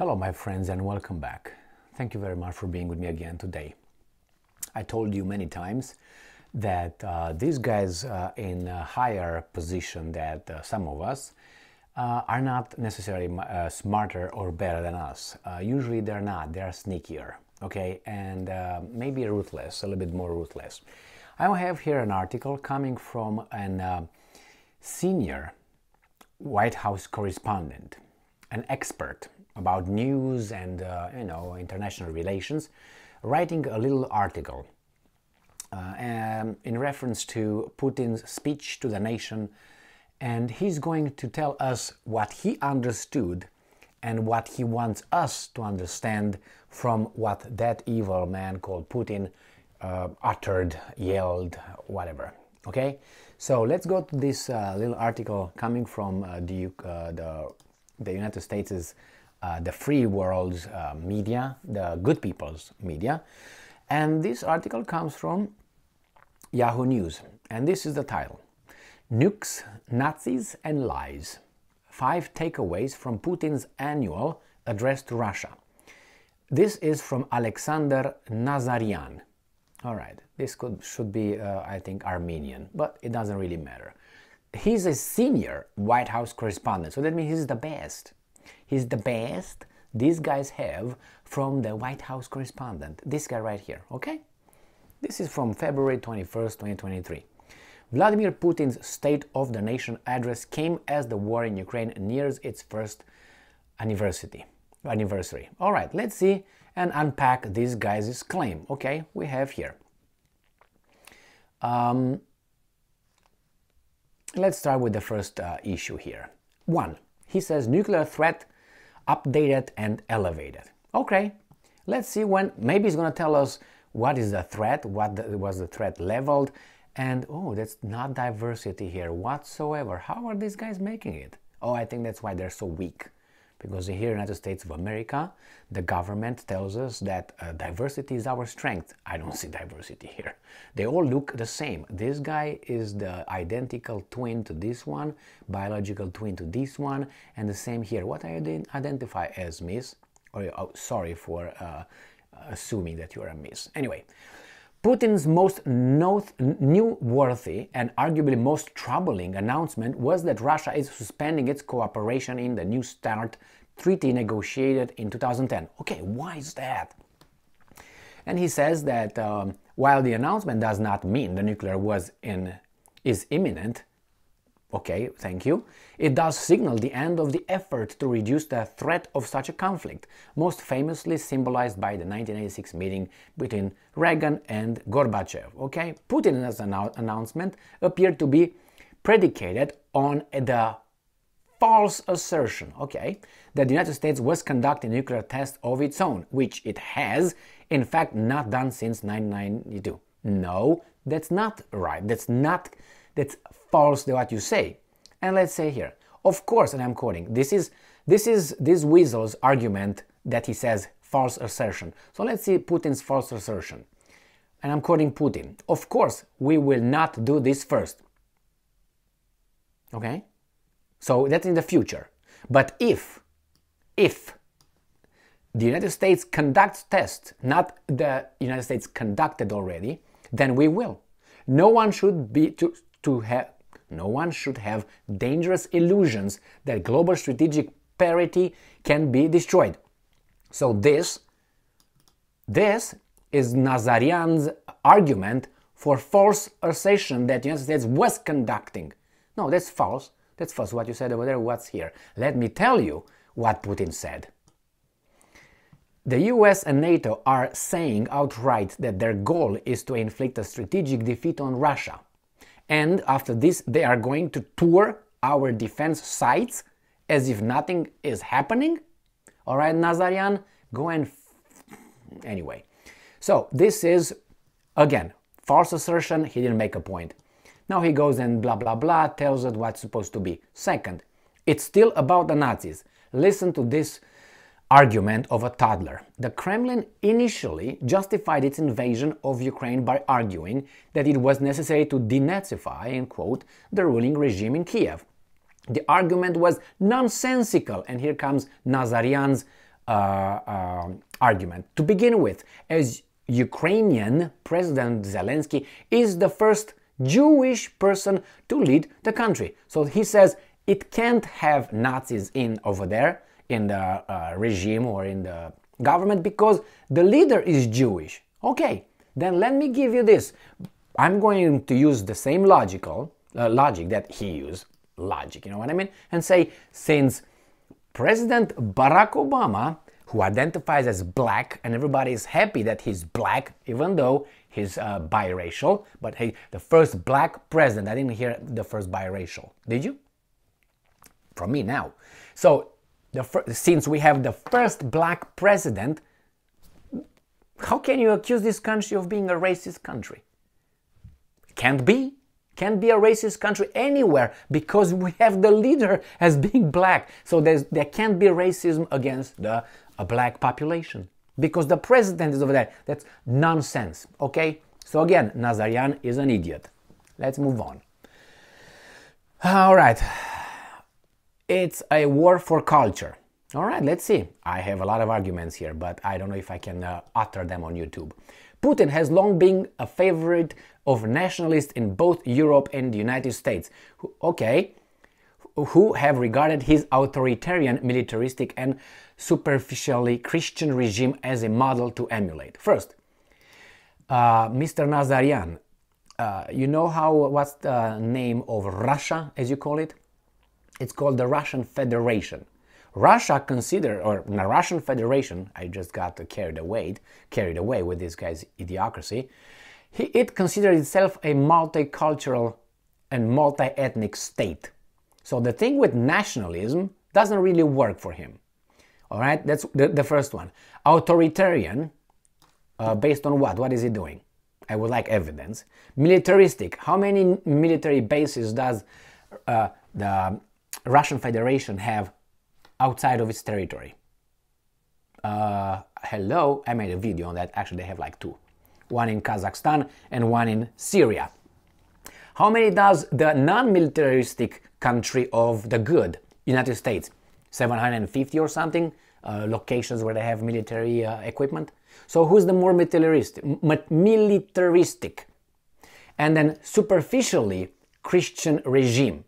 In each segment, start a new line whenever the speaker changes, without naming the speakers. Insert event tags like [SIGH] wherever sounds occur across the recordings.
Hello, my friends, and welcome back. Thank you very much for being with me again today. I told you many times that uh, these guys uh, in a higher position than uh, some of us uh, are not necessarily uh, smarter or better than us. Uh, usually they're not, they're sneakier, okay, and maybe ruthless, a little bit more ruthless. I have here an article coming from a senior White House correspondent, an expert about news and uh, you know international relations, writing a little article uh, um, in reference to Putin's speech to the nation, and he's going to tell us what he understood and what he wants us to understand from what that evil man called Putin uh, uttered, yelled, whatever. Okay, so let's go to this uh, little article coming from uh, the, uh, the the United States' uh, the free world's uh, media, the good people's media. And this article comes from Yahoo News, and this is the title Nukes, Nazis, and Lies Five Takeaways from Putin's Annual Address to Russia. This is from Alexander Nazaryan. All right, this could, should be, uh, I think, Armenian, but it doesn't really matter. He's a senior White House correspondent, so that means he's the best. He's the best these guys have from the White House correspondent. This guy right here, okay? This is from February 21st, 2023. Vladimir Putin's State of the Nation address came as the war in Ukraine nears its first anniversary. Anniversary. All right, let's see and unpack this guy's claim. Okay, we have here. Um, let's start with the first uh, issue here. One, he says nuclear threat updated and elevated. Okay, let's see when maybe he's to tell us what is the threat, what the, was the threat leveled, and oh, that's not diversity here whatsoever. How are these guys making it? Oh, I think that's why they're so weak because here in the United States of America, the government tells us that uh, diversity is our strength. I don't see diversity here. They all look the same. This guy is the identical twin to this one, biological twin to this one, and the same here. What I identify as miss, or oh, sorry for uh, assuming that you're a miss. Anyway, Putin's most newsworthy and arguably most troubling announcement was that Russia is suspending its cooperation in the New START treaty negotiated in 2010. Okay, why is that? And he says that um, while the announcement does not mean the nuclear was in is imminent, Okay, thank you. It does signal the end of the effort to reduce the threat of such a conflict, most famously symbolized by the 1986 meeting between Reagan and Gorbachev. Okay, Putin's announcement appeared to be predicated on the false assertion, okay, that the United States was conducting nuclear tests of its own, which it has, in fact, not done since 1992. No, that's not right. That's not that's false to what you say. And let's say here, of course, and I'm quoting, this is this is this weasel's argument that he says false assertion. So let's see Putin's false assertion. And I'm quoting Putin. Of course, we will not do this first. Okay? So that's in the future. But if, if the United States conducts tests, not the United States conducted already, then we will. No one should be to, to have no one should have dangerous illusions that global strategic parity can be destroyed. So this this is Nazaryan's argument for false assertion that the United States was conducting. No, that's false. That's false. What you said over there, what's here? Let me tell you what Putin said. The US and NATO are saying outright that their goal is to inflict a strategic defeat on Russia. And after this, they are going to tour our defense sites as if nothing is happening. All right, Nazaryan, go and. Anyway. So, this is, again, false assertion. He didn't make a point. Now he goes and blah blah blah, tells us what's supposed to be. Second, it's still about the Nazis. Listen to this argument of a toddler. The Kremlin initially justified its invasion of Ukraine by arguing that it was necessary to denazify, in quote, the ruling regime in Kiev. The argument was nonsensical, and here comes Nazaryan's uh, uh, argument. To begin with, as Ukrainian President Zelensky is the first Jewish person to lead the country. So he says it can't have Nazis in over there in the uh, regime or in the government because the leader is Jewish. Okay, then let me give you this. I'm going to use the same logical uh, logic that he used, logic, you know what I mean, and say since President Barack Obama, who identifies as black, and everybody is happy that he's black, even though he's uh, biracial, but hey, the first black president, I didn't hear the first biracial. Did you? From me now. So, since we have the first black president, how can you accuse this country of being a racist country? Can't be. Can't be a racist country anywhere because we have the leader as being black. So there can't be racism against the black population because the president is over there. That's nonsense. Okay? So again, Nazaryan is an idiot. Let's move on. All right. It's a war for culture. All right, let's see. I have a lot of arguments here, but I don't know if I can uh, utter them on YouTube. Putin has long been a favorite of nationalists in both Europe and the United States. Okay, who have regarded his authoritarian, militaristic, and superficially Christian regime as a model to emulate. First, uh, Mr. Nazaryan, uh, you know how what's the name of Russia, as you call it? It's called the Russian Federation. Russia consider or the Russian Federation, I just got carried away, carried away with this guy's idiocracy. He, it considered itself a multicultural and multi-ethnic state. So the thing with nationalism doesn't really work for him. All right, that's the, the first one. Authoritarian, uh, based on what? What is he doing? I would like evidence. Militaristic. How many military bases does uh, the Russian Federation have outside of its territory? Uh, hello, I made a video on that. Actually, they have like two one in Kazakhstan and one in Syria. How many does the non militaristic country of the good, United States? 750 or something uh, locations where they have military uh, equipment. So, who's the more militaristic? militaristic? And then superficially Christian regime.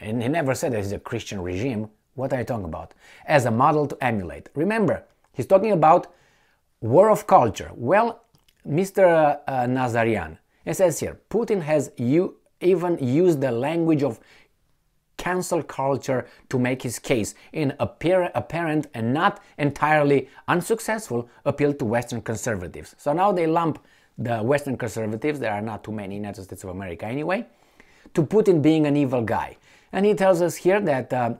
And he never said it's a Christian regime. What are you talking about? As a model to emulate. Remember, he's talking about war of culture. Well, Mr. Uh, Nazaryan, it says here, Putin has u- even used the language of cancel culture to make his case in appear- apparent and not entirely unsuccessful appeal to Western conservatives. So now they lump the Western conservatives, there are not too many in the United States of America anyway, to Putin being an evil guy. And he tells us here that uh,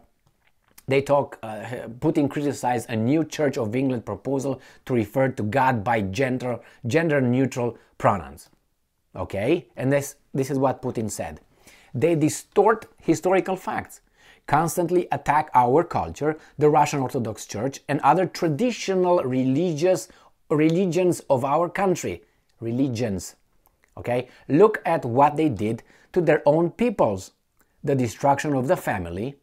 they talk, uh, Putin criticized a new Church of England proposal to refer to God by gender, gender neutral pronouns. Okay? And this, this is what Putin said. They distort historical facts, constantly attack our culture, the Russian Orthodox Church, and other traditional religious religions of our country. Religions. Okay? Look at what they did to their own peoples the destruction of the family,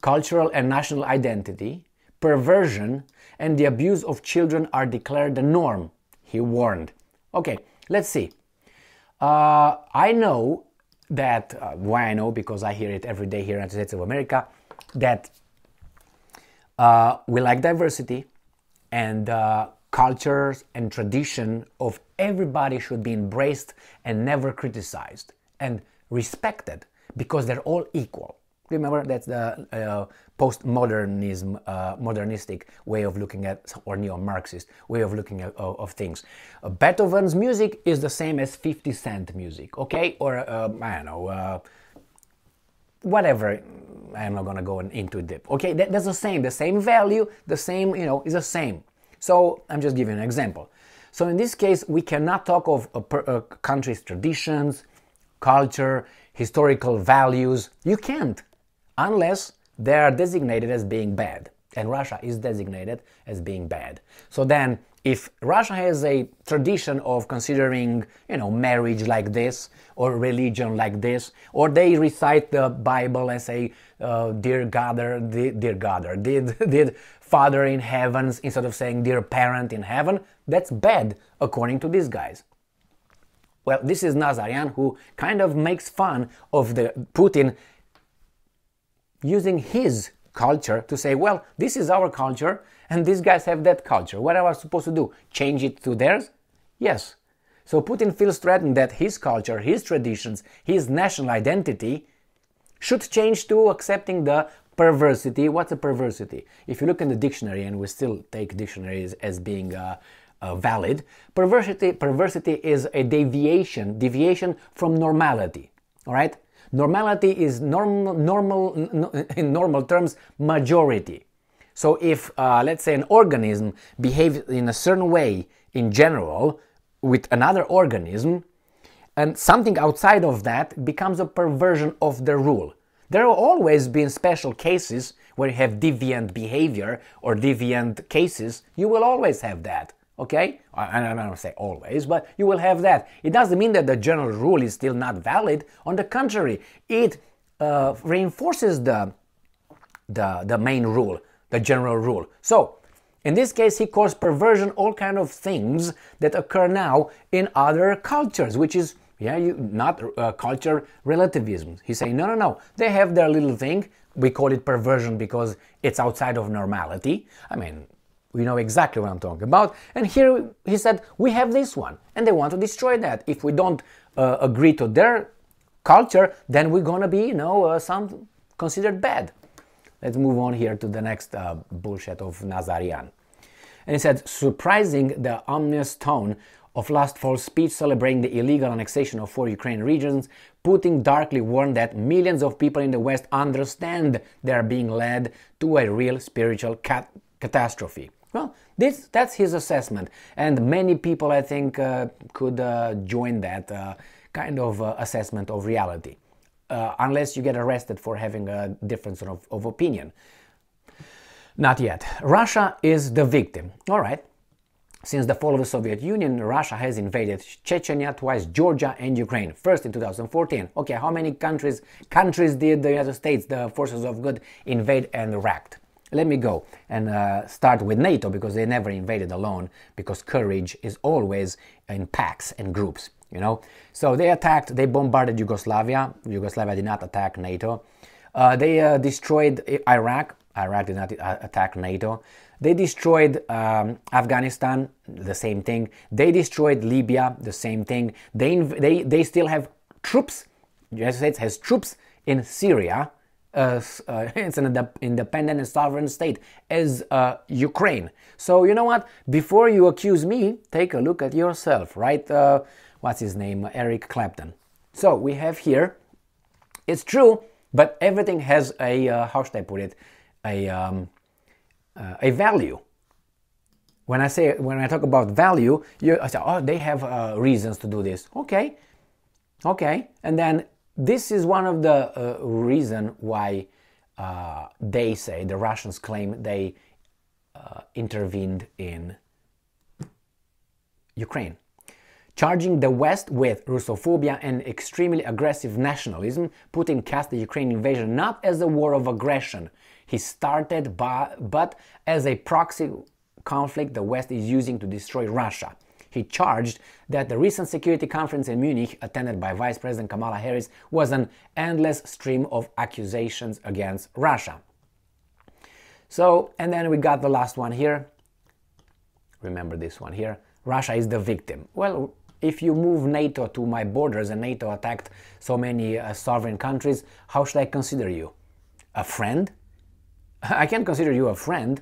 cultural and national identity, perversion, and the abuse of children are declared the norm, he warned. Okay, let's see. Uh, I know that, uh, why I know, because I hear it every day here in the States of America, that uh, we like diversity and uh, cultures and tradition of everybody should be embraced and never criticized and respected because they're all equal. Remember, that's the uh, postmodernism, uh, modernistic way of looking at, or neo-Marxist way of looking at of, of things. Uh, Beethoven's music is the same as 50 Cent music, okay? Or, uh, I don't know, uh, whatever. I'm not gonna go into it. Okay, that, that's the same. The same value, the same, you know, is the same. So I'm just giving an example. So in this case, we cannot talk of a, a country's traditions, culture, historical values. You can't unless they are designated as being bad. and Russia is designated as being bad. So then, if Russia has a tradition of considering, you know, marriage like this or religion like this, or they recite the Bible and say, uh, "Dear God, dear God, [LAUGHS] did dear Father in heavens," instead of saying "Dear Parent in heaven," that's bad according to these guys. Well, this is Nazaryan who kind of makes fun of the Putin using his culture to say, well, this is our culture and these guys have that culture. What am I supposed to do? Change it to theirs? Yes. So Putin feels threatened that his culture, his traditions, his national identity should change to accepting the perversity. What's a perversity? If you look in the dictionary, and we still take dictionaries as being uh, uh, valid, perversity, perversity is a deviation, deviation from normality. All right? Normality is normal, normal [LAUGHS] in normal terms, majority. So if, uh, let's say, an organism behaves in a certain way in general with another organism, and something outside of that becomes a perversion of the rule. There have always been special cases where you have deviant behavior or deviant cases. You will always have that. Okay? I, don't want to say always, but you will have that. It doesn't mean that the general rule is still not valid. On the contrary, it uh, reinforces the, the, the main rule, the general rule. So, in this case, he calls perversion all kind of things that occur now in other cultures, which is yeah, you, not uh, culture relativism. He's saying no, no, no. They have their little thing. We call it perversion because it's outside of normality. I mean, we know exactly what I'm talking about. And here he said, we have this one, and they want to destroy that. If we don't uh, agree to their culture, then we're gonna be, you know, uh, some considered bad. Let's move on here to the next uh, bullshit of Nazaryan. And he said, surprising the ominous tone of last fall's speech celebrating the illegal annexation of four Ukrainian regions, Putin darkly warned that millions of people in the West understand they are being led to a real spiritual cat- catastrophe. Well, this, that's his assessment, and many people, I think, uh, could uh, join that uh, kind of uh, assessment of reality, uh, unless you get arrested for having a difference of, of opinion. Not yet. Russia is the victim. All right. Since the fall of the Soviet Union, Russia has invaded Chechnya twice, Georgia and Ukraine. First in 2014. Okay, how many countries countries did the United States, the forces of good, invade and wrecked? Let me go and uh, start with NATO because they never invaded alone because courage is always in packs and groups, you know. So they attacked, they bombarded Yugoslavia. Yugoslavia did not attack NATO. Uh, they uh, destroyed Iraq. Iraq did not uh, attack NATO. They destroyed um, Afghanistan, the same thing. They destroyed Libya, the same thing. They, they, they still have troops. The United States has troops in Syria uh, uh, [LAUGHS] it's an independent and sovereign state as uh, Ukraine. So you know what? Before you accuse me, take a look at yourself, right? Uh, what's his name? Eric Clapton. So we have here. It's true, but everything has a uh, how should I put it? A um, uh, a value. When I say when I talk about value, you say, oh, they have reasons to do this. Okay, okay, and then this is one of the uh, reason why uh, they say the Russians claim they uh, intervened in Ukraine. Charging the West with Russophobia and extremely aggressive nationalism, Putin cast the Ukraine invasion not as a war of aggression he started, by, but as a proxy conflict the West is using to destroy Russia. He charged that the recent security conference in Munich, attended by Vice President Kamala Harris, was an endless stream of accusations against Russia. So, and then we got the last one here. Remember this one here. Russia is the victim. Well, if you move NATO to my borders and NATO attacked so many uh, sovereign countries, how should I consider you? A friend? [LAUGHS] I can't consider you a friend.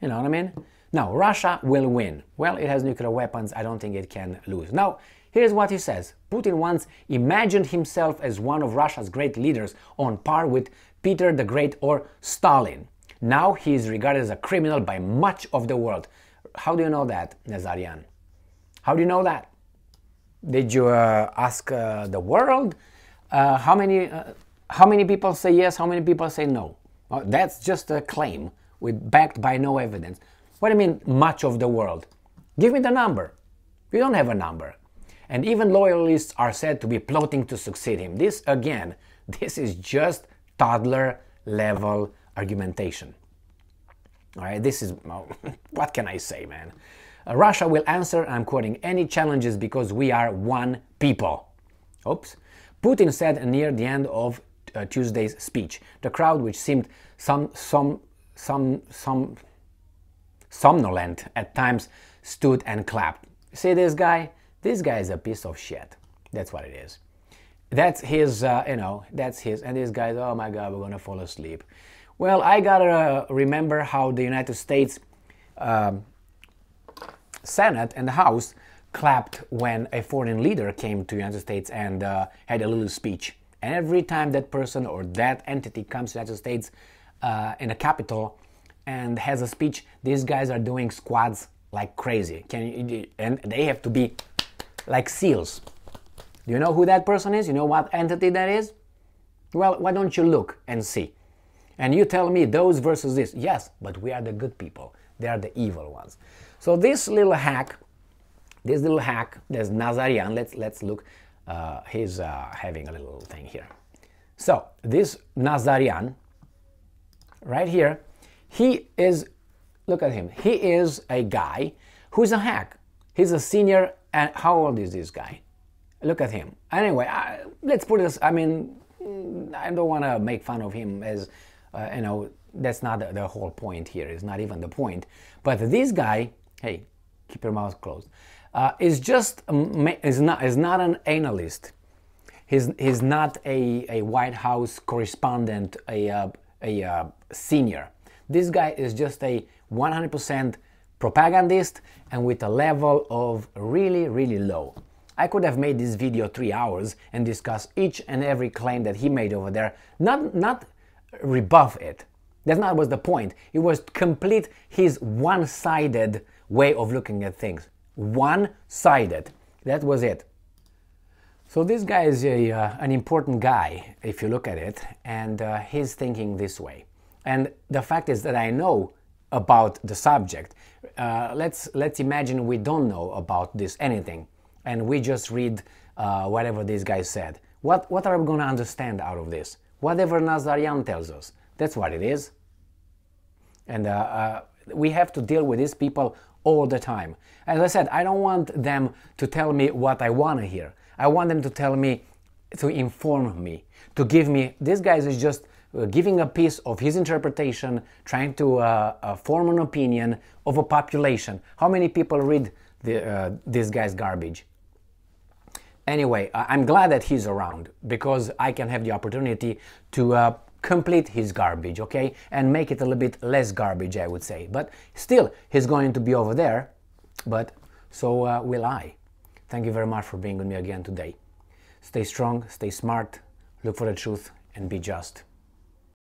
You know what I mean? Now, Russia will win. Well, it has nuclear weapons. I don't think it can lose. Now, here's what he says Putin once imagined himself as one of Russia's great leaders on par with Peter the Great or Stalin. Now he is regarded as a criminal by much of the world. How do you know that, Nazaryan? How do you know that? Did you uh, ask uh, the world? Uh, how many uh, how many people say yes? How many people say no? Well, that's just a claim with backed by no evidence. What do you mean, much of the world? Give me the number. We don't have a number. And even loyalists are said to be plotting to succeed him. This, again, [LAUGHS] this is just toddler level argumentation. All right, this is [LAUGHS] what can I say, man? Uh, Russia will answer, I'm quoting, any challenges because we are one people. Oops. Putin said near the end of uh, Tuesday's speech. The crowd, which seemed some, some, some, some somnolent at times, stood and clapped. See this guy? This guy is a piece of shit. That's what it is. That's his, uh, you know, that's his. And this guy's, oh my God, we're gonna fall asleep. Well, I gotta uh, remember how the United States um, Senate and the House clapped when a foreign leader came to the United States and uh, had a little speech. And every time that person or that entity comes to the United States uh, in a capital and has a speech, these guys are doing squads like crazy. Can you, and they have to be like seals. Do you know who that person is? You know what entity that is? Well, why don't you look and see? And you tell me those versus this. Yes, but we are the good people. They are the evil ones. So this little hack, this little hack, there's Nazaryan. Let's let's look. Uh, he's uh, having a little thing here. So this Nazaryan, right here, he is. Look at him. He is a guy who's a hack. He's a senior. And how old is this guy? Look at him. Anyway, I, let's put this. I mean, I don't want to make fun of him as uh, you know. That's not the, the whole point here. It's not even the point. But this guy hey, keep your mouth closed, uh, is just is not is not an analyst. He's, he's not a, a White House correspondent, a, uh, a uh, senior. This guy is just a 100% propagandist and with a level of really, really low. I could have made this video three hours and discuss each and every claim that he made over there, not, not rebuff it. That's not was the point. It was complete his one-sided way of looking at things. One sided. That was it. So this guy is a, uh, an important guy if you look at it, and uh, he's thinking this way. And the fact is that I know about the subject. Uh, let's let's imagine we don't know about this anything, and we just read uh, whatever this guy said. What what are we going to understand out of this? Whatever Nazaryan tells us, that's what it is. And uh, uh, we have to deal with these people all the time. As I said, I don't want them to tell me what I want to hear. I want them to tell me, to inform me, to give me. This guy is just giving a piece of his interpretation, trying to uh, uh, form an opinion of a population. How many people read the, uh, this guy's garbage? Anyway, I'm glad that he's around because I can have the opportunity to uh, complete his garbage, okay? And make it a little bit less garbage, I would say. But still, he's going to be over there, but so uh, will I. Thank you very much for being with me again today. Stay strong, stay smart, look for the truth, and be just.